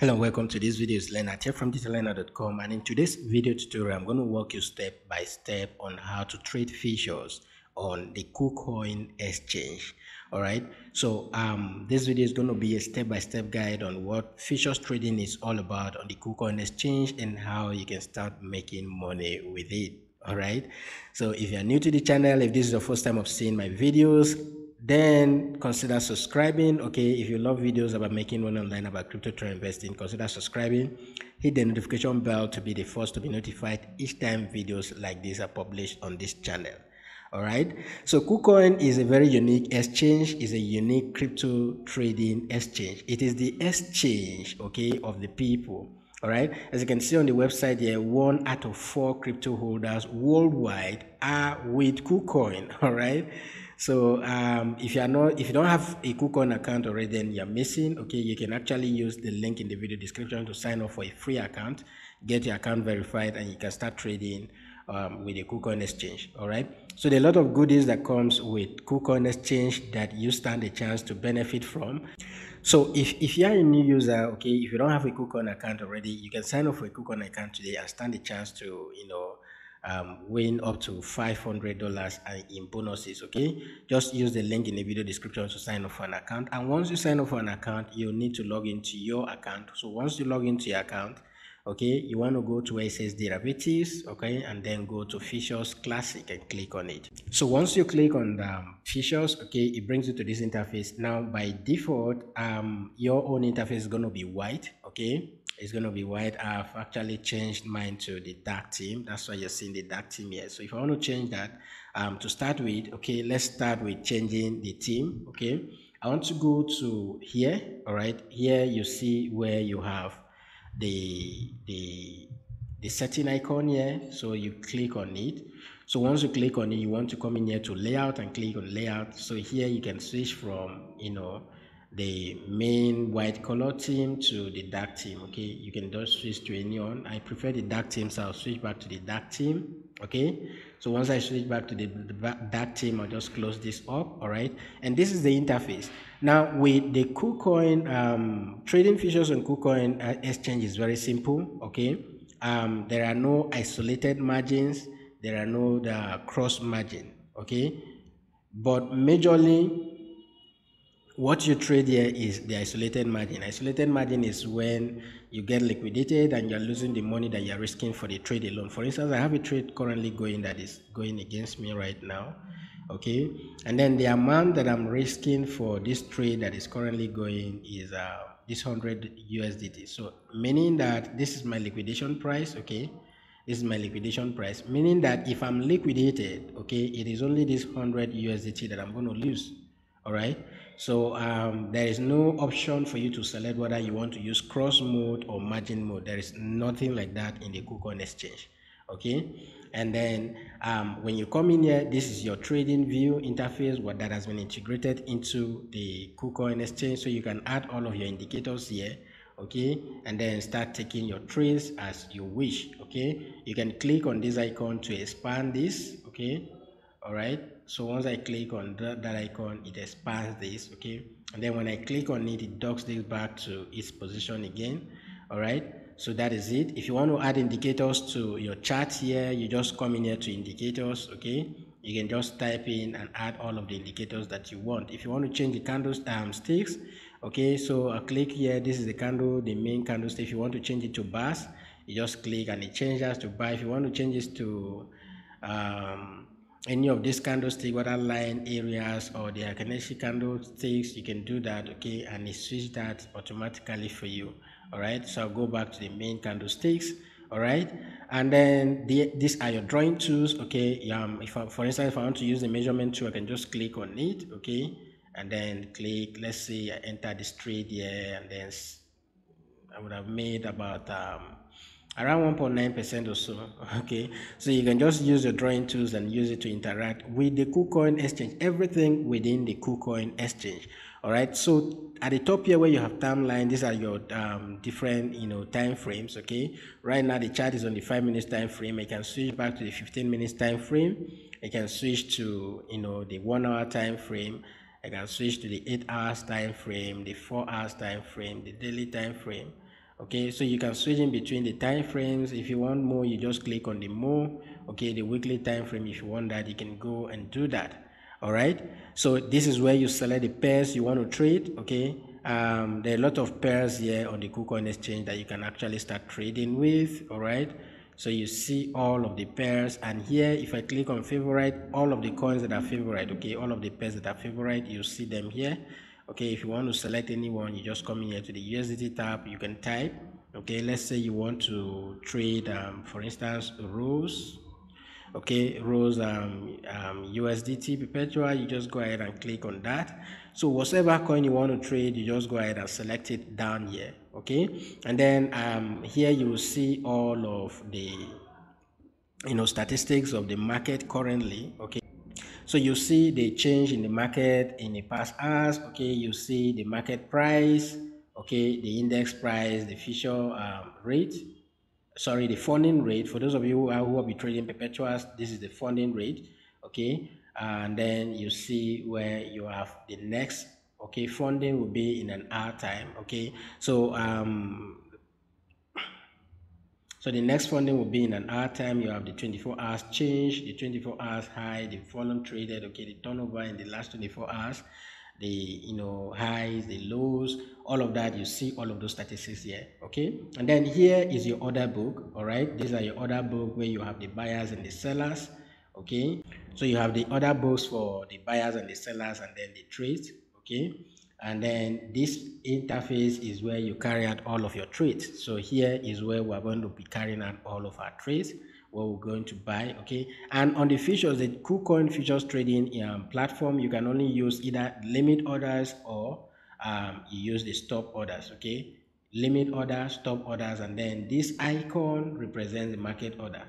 Hello and welcome to this video. It's Leonard here from digitalleonard.com and in today's video tutorial I'm going to walk you step by step on how to trade futures on the KuCoin exchange. Alright, so um, this video is going to be a step-by-step -step guide on what futures trading is all about on the KuCoin exchange and how you can start making money with it. Alright, so if you're new to the channel, if this is the first time of seeing my videos, then consider subscribing. Okay if you love videos about making money online about crypto trade investing consider subscribing. Hit the notification bell to be the first to be notified each time videos like this are published on this channel. All right? So kucoin is a very unique exchange. Is a unique crypto trading exchange. It is the exchange okay of the people. All right? As you can see on the website here one out of four crypto holders worldwide are with kucoin. All right so um, if you are not, if you don't have a KuCoin account already, then you're missing. Okay, you can actually use the link in the video description to sign up for a free account, get your account verified, and you can start trading um, with the KuCoin exchange. All right. So there are a lot of goodies that comes with KuCoin exchange that you stand a chance to benefit from. So if, if you're a new user, okay, if you don't have a KuCoin account already, you can sign up for a KuCoin account today and stand a chance to, you know, um, win up to $500 and in bonuses okay? Just use the link in the video description to sign up for an account. And once you sign up for an account you need to log into your account. So once you log into your account okay you want to go to where it says derivatives okay and then go to futures classic and click on it. So once you click on the um, futures okay it brings you to this interface. Now by default um your own interface is going to be white okay it's going to be white. I've actually changed mine to the dark theme. That's why you're seeing the dark theme here. So if I want to change that, um, to start with, okay, let's start with changing the theme, okay. I want to go to here, all right. Here you see where you have the, the, the setting icon here. So you click on it. So once you click on it, you want to come in here to layout and click on layout. So here you can switch from, you know, the main white color theme to the dark theme okay? You can just switch to any one. I prefer the dark theme so i'll switch back to the dark theme okay? So once i switch back to the, the dark theme i'll just close this up all right and this is the interface. Now with the kucoin um, trading features on kucoin uh, exchange is very simple okay? Um, there are no isolated margins. There are no the cross margin okay? But majorly what you trade here is the isolated margin. Isolated margin is when you get liquidated and you're losing the money that you're risking for the trade alone. For instance, I have a trade currently going that is going against me right now. Okay, and then the amount that I'm risking for this trade that is currently going is uh, this 100 USDT. So meaning that this is my liquidation price. Okay, this is my liquidation price. Meaning that if I'm liquidated, okay, it is only this 100 USDT that I'm going to lose. All right so um, there is no option for you to select whether you want to use cross mode or margin mode. There is nothing like that in the KuCoin exchange. Okay, and then um, when you come in here, this is your trading view interface, what that has been integrated into the KuCoin exchange. So you can add all of your indicators here okay and then start taking your trades as you wish okay you can click on this icon to expand this okay all right so once i click on that, that icon it expands this okay? And then when i click on it it docks this back to its position again all right so that is it. If you want to add indicators to your chart here you just come in here to indicators okay? You can just type in and add all of the indicators that you want. If you want to change the candles um, sticks okay? So i click here. This is the candle the main candlestick if you want to change it to bars you just click and it changes to bar if you want to change this to um, any of these candlestick whether line areas or the Heikin Ashi candlesticks you can do that okay and it switch that automatically for you all right? So I'll go back to the main candlesticks all right? And then the, these are your drawing tools okay? Um if I, for instance if I want to use the measurement tool I can just click on it okay? And then click let's say I enter this trade here and then I would have made about um around 1.9% or so okay? So you can just use the drawing tools and use it to interact with the KuCoin exchange everything within the KuCoin exchange all right? So at the top here where you have timeline these are your um, different you know time frames okay? Right now the chart is on the five minutes time frame. I can switch back to the 15 minutes time frame. I can switch to you know the one hour time frame. I can switch to the eight hours time frame the four hours time frame the daily time frame okay so you can switch in between the time frames. If you want more you just click on the more. Okay the weekly time frame if you want that you can go and do that. All right? So this is where you select the pairs you want to trade. Okay? Um, there are a lot of pairs here on the KuCoin exchange that you can actually start trading with. All right? So you see all of the pairs. And here if i click on favorite all of the coins that are favorite okay all of the pairs that are favorite you see them here okay if you want to select anyone you just come in here to the usdt tab. You can type okay let's say you want to trade um, for instance rose okay rose um, um, usdt perpetual. You just go ahead and click on that. So whatever coin you want to trade you just go ahead and select it down here okay? And then um, here you will see all of the you know statistics of the market currently okay so you see the change in the market in the past hours okay? You see the market price okay? The index price the future um, rate. Sorry the funding rate. For those of you who, are, who will be trading perpetuals this is the funding rate okay? And then you see where you have the next okay? Funding will be in an hour time okay? So um so the next funding will be in an hour time. You have the 24 hours change, the 24 hours high, the volume traded, okay, the turnover in the last 24 hours, the you know highs the lows all of that you see all of those statistics here okay? And then here is your order book all right? These are your order book where you have the buyers and the sellers okay? So you have the order books for the buyers and the sellers and then the trades okay and then this interface is where you carry out all of your trades so here is where we're going to be carrying out all of our trades what we're going to buy okay? And on the futures the KuCoin futures trading um, platform you can only use either limit orders or um, you use the stop orders okay? Limit order stop orders and then this icon represents the market order.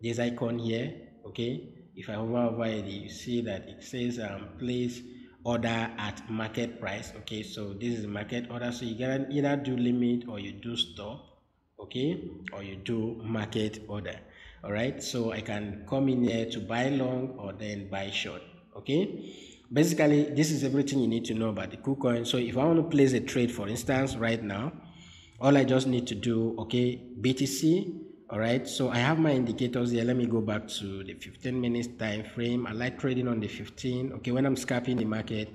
This icon here okay? If i hover over it you see that it says um, place order at market price okay? So this is market order. So you can either do limit or you do stop okay? Or you do market order all right so i can come in here to buy long or then buy short okay? Basically this is everything you need to know about the KuCoin. So if i want to place a trade for instance right now all i just need to do okay btc all right so i have my indicators here. Let me go back to the 15 minutes time frame. I like trading on the 15 okay when i'm scalping the market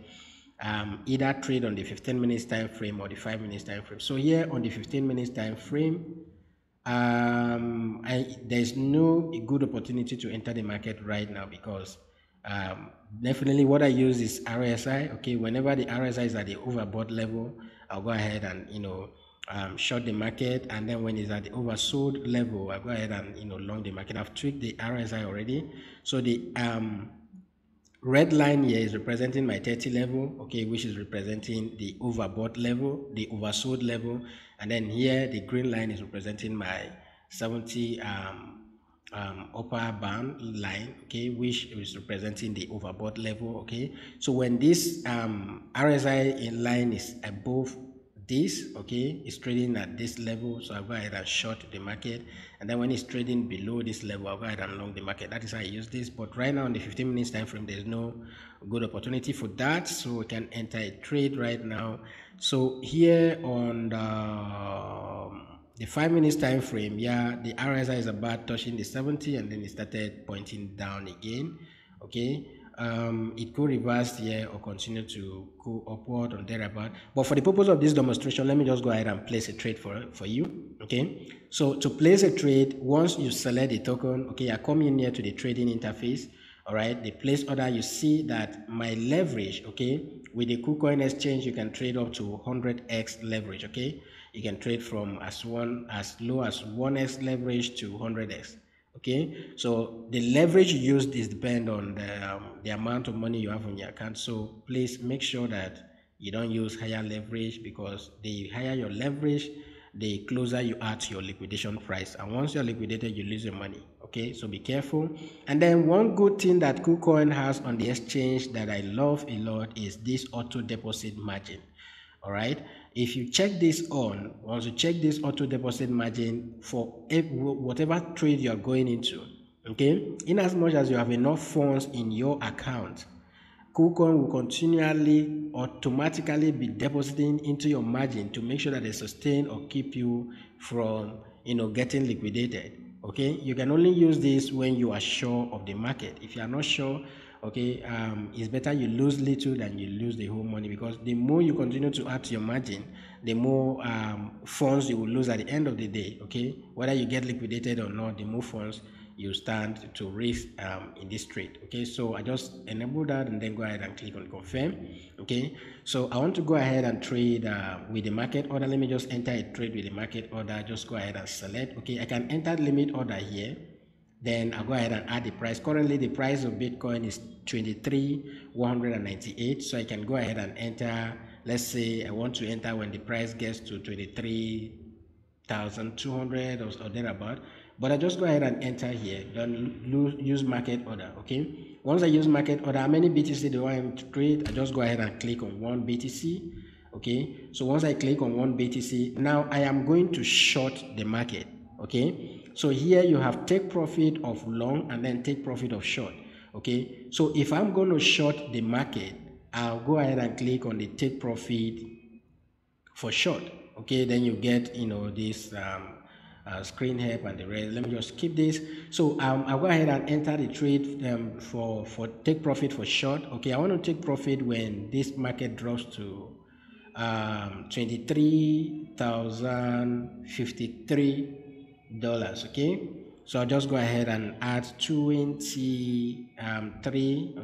um, either trade on the 15 minutes time frame or the 5 minutes time frame. So here on the 15 minutes time frame um, I, there's no good opportunity to enter the market right now because um, definitely what I use is RSI. Okay, whenever the RSI is at the overbought level, I'll go ahead and you know um, short the market, and then when it's at the oversold level, I go ahead and you know long the market. I've tweaked the RSI already, so the um, red line here is representing my 30 level okay which is representing the overbought level the oversold level. And then here the green line is representing my 70 um, um, upper bound line okay which is representing the overbought level okay. So when this um, RSI in line is above this okay is trading at this level so i'll go ahead and short the market. And then when it's trading below this level i'll go ahead and long the market. That is how i use this. But right now in the 15 minutes time frame there's no good opportunity for that so we can enter a trade right now. So here on the, um, the five minutes time frame yeah the rsi is about touching the 70 and then it started pointing down again okay um, it could reverse here or continue to go upward or thereabout. But for the purpose of this demonstration, let me just go ahead and place a trade for, for you. Okay. So to place a trade, once you select the token, okay, I come in here to the trading interface. All right. The place order, you see that my leverage, okay, with the KuCoin exchange, you can trade up to 100x leverage. Okay. You can trade from as one as low as 1x leverage to 100x okay? So the leverage used is depend on the, um, the amount of money you have on your account. So please make sure that you don't use higher leverage because the higher your leverage the closer you are to your liquidation price. And once you're liquidated you lose your money. Okay? So be careful. And then one good thing that KuCoin has on the exchange that i love a lot is this auto deposit margin. All right if you check this on once you check this auto deposit margin for whatever trade you are going into okay in as much as you have enough funds in your account KuCoin will continually automatically be depositing into your margin to make sure that they sustain or keep you from you know getting liquidated okay? You can only use this when you are sure of the market. If you are not sure okay um, it's better you lose little than you lose the whole money because the more you continue to add to your margin the more um, funds you will lose at the end of the day okay? Whether you get liquidated or not the more funds you stand to risk um, in this trade okay? So i just enable that and then go ahead and click on confirm okay? So i want to go ahead and trade uh, with the market order. Let me just enter a trade with the market order. Just go ahead and select okay? I can enter limit order here then I'll go ahead and add the price. Currently, the price of Bitcoin is 23 198. So I can go ahead and enter. Let's say I want to enter when the price gets to 23,200 or, or thereabout. But I just go ahead and enter here. Don't use market order. Okay. Once I use market order, how many BTC do I want to trade? I just go ahead and click on one BTC. Okay. So once I click on one BTC, now I am going to short the market. Okay so here you have take profit of long and then take profit of short. Okay. So if I'm going to short the market, I'll go ahead and click on the take profit for short. Okay. Then you get, you know, this um, uh, screen help and the rest. Let me just skip this. So um, I'll go ahead and enter the trade um, for, for take profit for short. Okay. I want to take profit when this market drops to um, 23,053 dollars okay? So I'll just go ahead and add 23 um,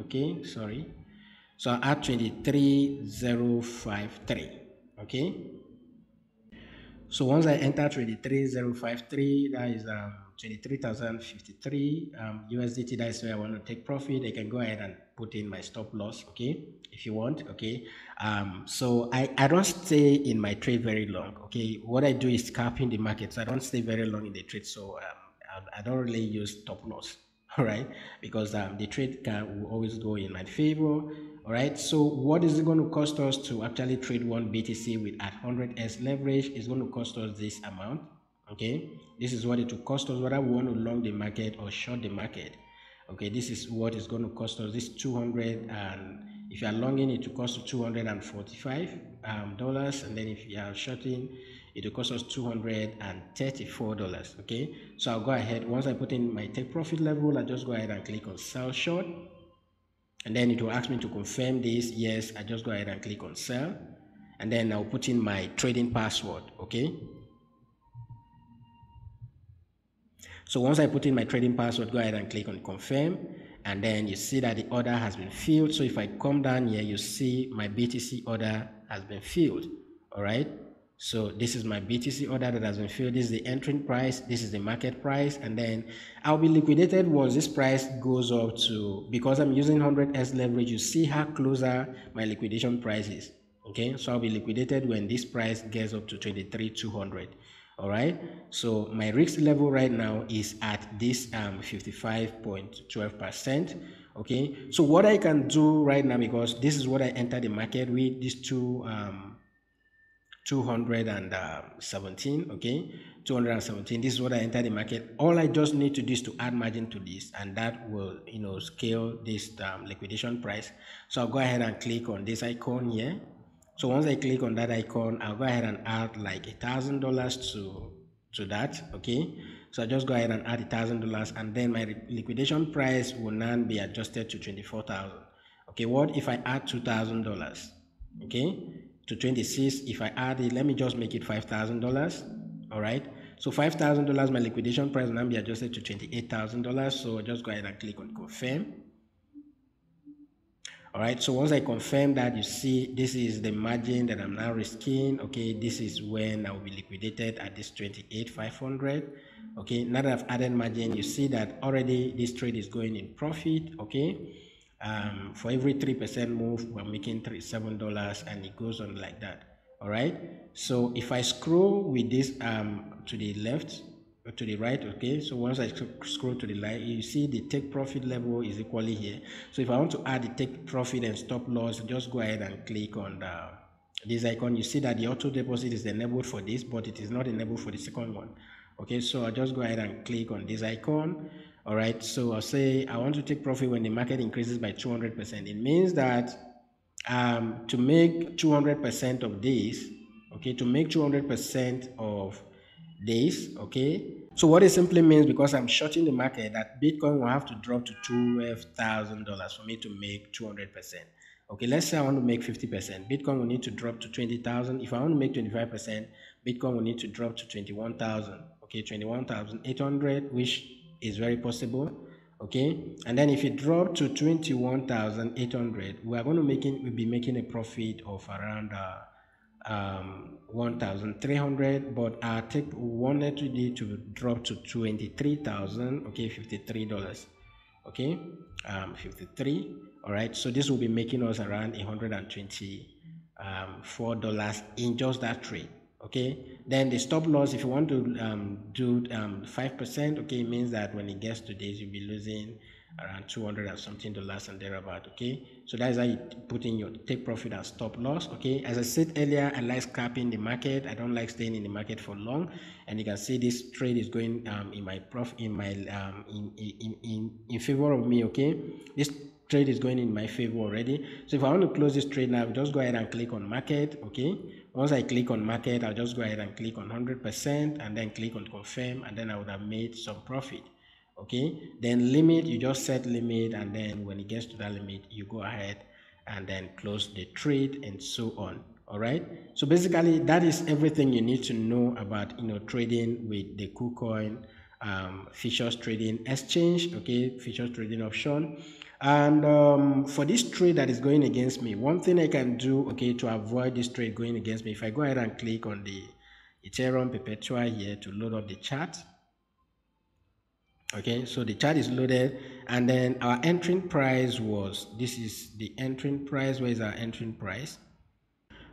okay? Sorry. So I'll add 23053 okay? So once I enter 23053 that is um, 23,053 um, USDT that is where I want to take profit I can go ahead and put in my stop loss okay if you want okay. Um so i i don't stay in my trade very long okay. What i do is scalping the market so i don't stay very long in the trade so um, I, I don't really use stop loss all right because um, the trade can will always go in my favor all right so what is it going to cost us to actually trade one btc with at 100s leverage? Is going to cost us this amount okay? This is what it will cost us whether we want to long the market or short the market okay this is what is going to cost us. This 200 and if you are longing it will cost you 245 um, dollars and then if you are shorting it will cost us 234 dollars okay? So i'll go ahead. Once i put in my take profit level i just go ahead and click on sell short. And then it will ask me to confirm this yes i just go ahead and click on sell. And then i'll put in my trading password okay So once I put in my trading password, go ahead and click on confirm. And then you see that the order has been filled. So if I come down here, you see my BTC order has been filled. All right. So this is my BTC order that has been filled. This is the entering price. This is the market price. And then I'll be liquidated once this price goes up to, because I'm using 100S leverage, you see how closer my liquidation price is. Okay. So I'll be liquidated when this price gets up to 23,200 all right? So my risk level right now is at this um 55.12 percent. Okay? So what i can do right now because this is what i entered the market with these two um 217 okay? 217 this is what i entered the market. All i just need to do is to add margin to this and that will you know scale this um, liquidation price. So i'll go ahead and click on this icon here so once I click on that icon, I'll go ahead and add like a thousand dollars to to that. Okay. So I just go ahead and add a thousand dollars and then my liquidation price will now be adjusted to 24,000. Okay. What if I add $2,000? Okay. To 26, if I add it, let me just make it $5,000. All right. So $5,000, my liquidation price will now be adjusted to $28,000. So just go ahead and click on confirm all right so once i confirm that you see this is the margin that i'm now risking okay? This is when i will be liquidated at this 28,500 okay? Now that i've added margin you see that already this trade is going in profit okay? Um, for every three percent move we're making three seven dollars and it goes on like that all right? So if i scroll with this um to the left to the right okay? So once i scroll to the right you see the take profit level is equally here. So if i want to add the take profit and stop loss just go ahead and click on the this icon. You see that the auto deposit is enabled for this but it is not enabled for the second one. Okay so i'll just go ahead and click on this icon. All right so i'll say i want to take profit when the market increases by 200 percent. It means that um, to make 200 percent of this okay to make 200 percent of this okay? So what it simply means because i'm shorting the market that bitcoin will have to drop to $12000 for me to make 200 percent. Okay let's say i want to make 50 percent. Bitcoin will need to drop to 20000 if i want to make 25 percent bitcoin will need to drop to 21000 okay 21800 which is very possible. Okay and then if it drop to 21800 we are going to make it we'll be making a profit of around uh, um 1300 but i take wanted to to drop to 23000 okay 53 dollars okay um 53 all right so this will be making us around 120 um dollars in just that trade okay. Then the stop loss if you want to um, do um, 5% okay it means that when it gets to this you'll be losing around 200 and something dollars and thereabout okay? So that's how you put in your take profit and stop loss okay? As i said earlier i like scalping the market. I don't like staying in the market for long. And you can see this trade is going um, in my prof in my um, in, in in in favor of me okay? This trade is going in my favor already. So if i want to close this trade now just go ahead and click on market okay? Once i click on market i'll just go ahead and click on 100 percent and then click on confirm and then i would have made some profit okay? Then limit you just set limit and then when it gets to that limit you go ahead and then close the trade and so on all right so basically that is everything you need to know about you know trading with the KuCoin um, futures trading exchange okay? Futures trading option. And um, for this trade that is going against me one thing i can do okay to avoid this trade going against me if i go ahead and click on the ethereum perpetua here to load up the chart okay so the chart is loaded and then our entering price was this is the entering price where is our entering price?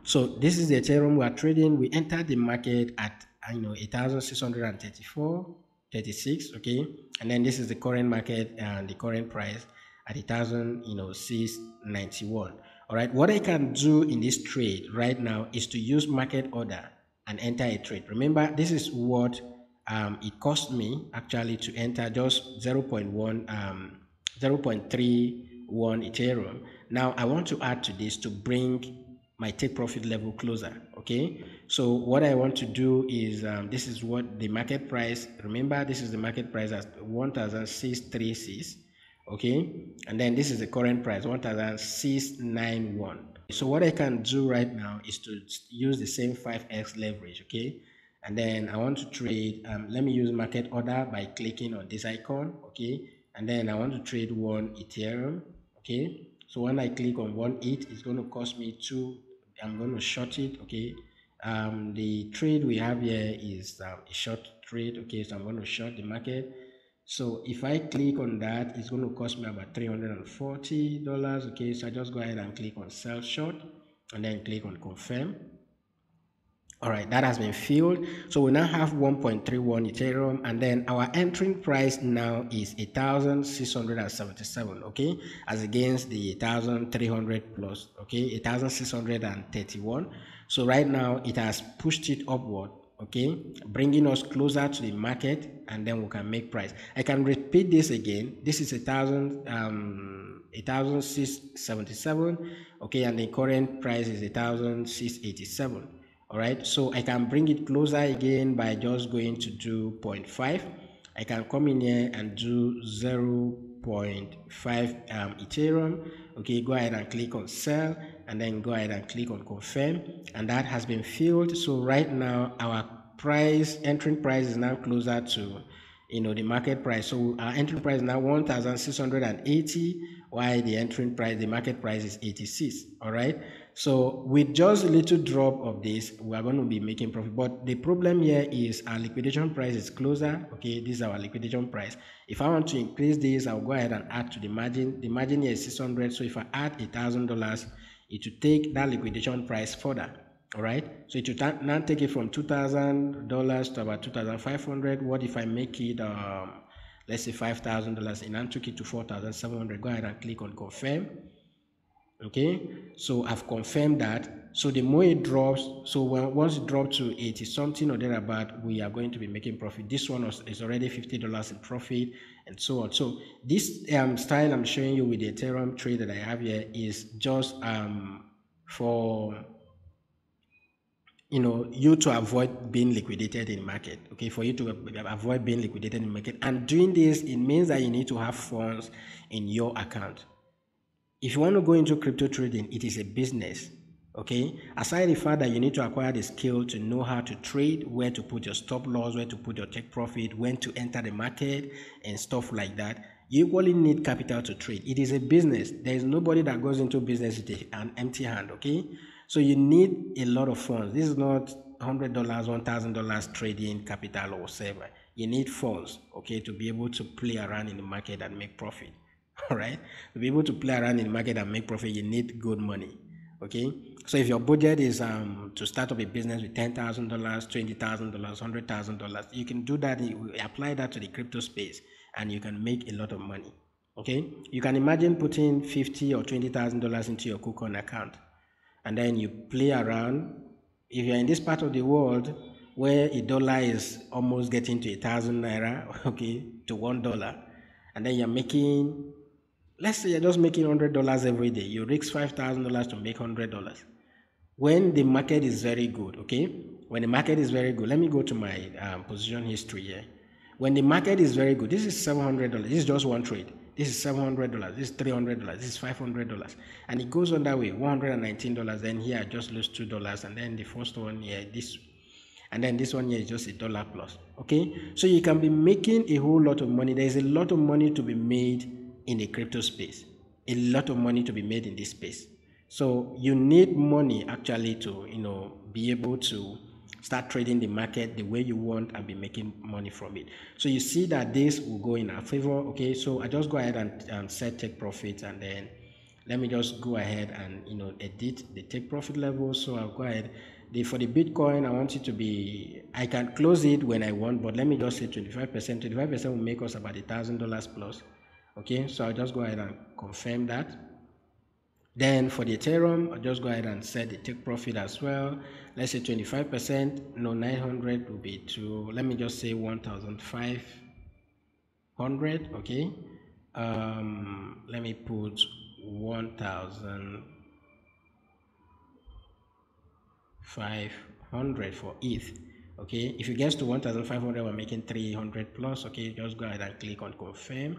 So this is the ethereum we are trading. We entered the market at you know 1634 36 okay? And then this is the current market and the current price at 1000 you know 691 all right what i can do in this trade right now is to use market order and enter a trade. Remember this is what um, it cost me actually to enter just 0.1 um, 0.31 ethereum. Now i want to add to this to bring my take profit level closer okay? So what i want to do is um, this is what the market price remember this is the market price at 1636 okay? And then this is the current price 1691 so what i can do right now is to use the same 5x leverage okay and then i want to trade um, let me use market order by clicking on this icon okay? And then i want to trade one ethereum okay? So when i click on one it it's going to cost me two i'm going to short it okay? Um the trade we have here is um, a short trade okay? So i'm going to short the market. So if i click on that it's going to cost me about 340 dollars okay? So i just go ahead and click on sell short and then click on confirm all right, that has been filled. So we now have 1.31 Ethereum, and then our entering price now is 1,677, okay, as against the 1,300 plus, okay, 1,631. So right now it has pushed it upward, okay, bringing us closer to the market, and then we can make price. I can repeat this again. This is a thousand. Um, 1677 okay and the current price is 1687 all right so i can bring it closer again by just going to do 0.5 i can come in here and do 0.5 um, ethereum. Okay go ahead and click on sell and then go ahead and click on confirm. And that has been filled. So right now our price entering price is now closer to you know the market price. So our entering price now 1680 while the entering price the market price is 86 all right so with just a little drop of this we are going to be making profit. But the problem here is our liquidation price is closer. Okay this is our liquidation price. If i want to increase this i'll go ahead and add to the margin. The margin here is 600 so if i add a thousand dollars it will take that liquidation price further. All right? So it will now take it from two thousand dollars to about two thousand five hundred. What if i make it um let's say five thousand dollars and I took it to four thousand seven hundred? Go ahead and click on confirm okay? So i've confirmed that. So the more it drops, so when once it drops to 80 something or thereabout, we are going to be making profit. This one is already $50 in profit and so on. So this um, style I'm showing you with the Ethereum trade that I have here is just um, for you know you to avoid being liquidated in market. Okay? For you to avoid being liquidated in market. And doing this it means that you need to have funds in your account if you want to go into crypto trading it is a business okay? Aside the fact that you need to acquire the skill to know how to trade where to put your stop loss where to put your take profit when to enter the market and stuff like that you equally need capital to trade. It is a business. There is nobody that goes into business with an empty hand okay? So you need a lot of funds. This is not $100 $1000 trading capital or whatever. You need funds okay to be able to play around in the market and make profit all right to be able to play around in the market and make profit you need good money okay so if your budget is um, to start up a business with $10,000, $20,000, $100,000, you can do that, you apply that to the crypto space and you can make a lot of money. Okay, you can imagine putting 50 or $20,000 into your KuCoin account and then you play around. If you're in this part of the world where a dollar is almost getting to a thousand naira, okay, to one dollar, and then you're making let's say you're just making $100 every day. You risk $5000 to make $100 when the market is very good okay? When the market is very good let me go to my um, position history here. When the market is very good this is $700 this is just one trade. This is $700 this is $300 this is $500 and it goes on that way. $119 then here I just lose $2 and then the first one here this and then this one here is just a dollar plus okay? So you can be making a whole lot of money. There is a lot of money to be made in the crypto space. A lot of money to be made in this space. So you need money actually to you know be able to start trading the market the way you want and be making money from it. So you see that this will go in our favor. Okay, so I just go ahead and, and set take profit and then let me just go ahead and you know edit the take profit level. So I'll go ahead. The, for the Bitcoin, I want it to be, I can close it when I want, but let me just say 25%. 25% will make us about a thousand dollars plus okay so I'll just go ahead and confirm that. Then for the Ethereum I'll just go ahead and set the take profit as well. Let's say 25% no 900 will be to let me just say 1500 okay? Um, let me put 1500 for ETH okay? If it gets to 1500 we're making 300 plus okay? Just go ahead and click on confirm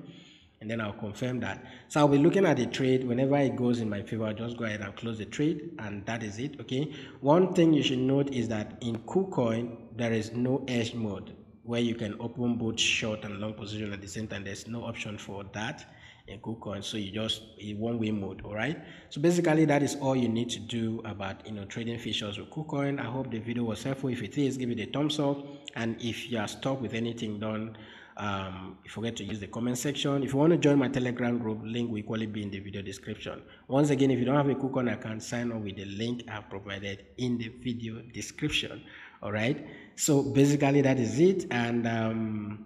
and then I'll confirm that. So I'll be looking at the trade whenever it goes in my favor. I'll just go ahead and close the trade, and that is it. Okay. One thing you should note is that in KuCoin there is no hedge mode where you can open both short and long position at the same time. There's no option for that in KuCoin, so you just in one-way mode. All right. So basically, that is all you need to do about you know trading features with KuCoin. I hope the video was helpful. If it is, give it a thumbs up, and if you are stuck with anything done um, forget to use the comment section. If you want to join my Telegram group, link will equally be in the video description. Once again, if you don't have a KuCoin account, sign up with the link I've provided in the video description. All right. So basically, that is it, and um,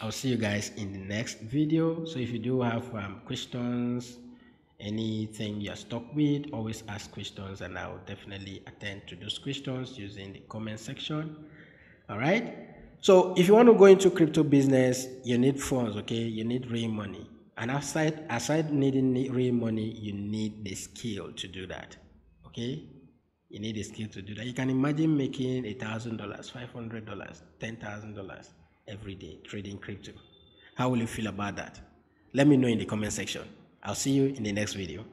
I'll see you guys in the next video. So if you do have um, questions, anything you're stuck with, always ask questions, and I'll definitely attend to those questions using the comment section. All right. So if you want to go into crypto business, you need funds, okay? You need real money. And aside aside needing real money, you need the skill to do that. Okay? You need the skill to do that. You can imagine making a thousand dollars, five hundred dollars, ten thousand dollars every day trading crypto. How will you feel about that? Let me know in the comment section. I'll see you in the next video.